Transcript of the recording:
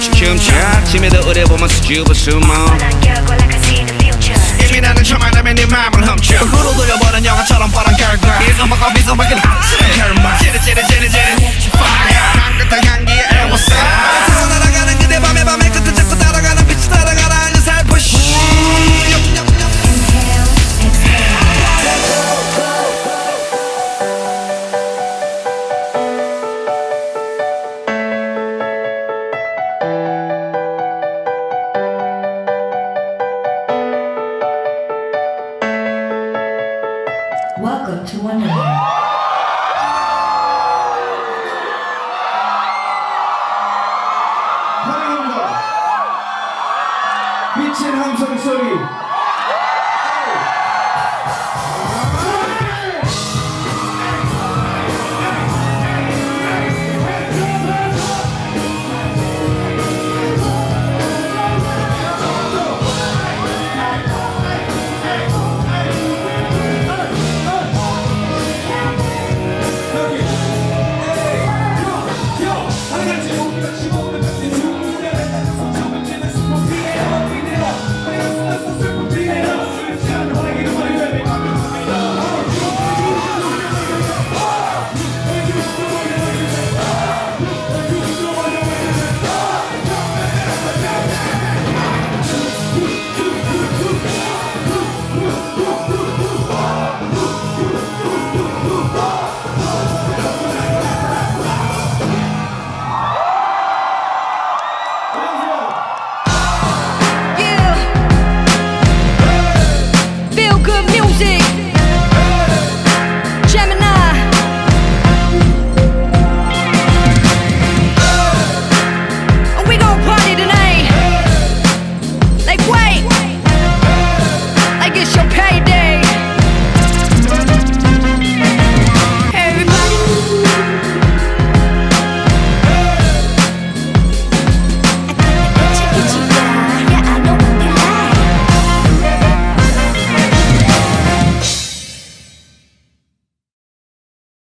춤춤춤 아침에도 의뢰 보면 수줍어 숨어. 나는 처음 알다면 네 맘을 훔쳐. 후로 돌려버린 영화처럼 뻔한 결과. 이거먹고 비서먹긴 결말 Welcome to Wonderland. 미친 함성 소리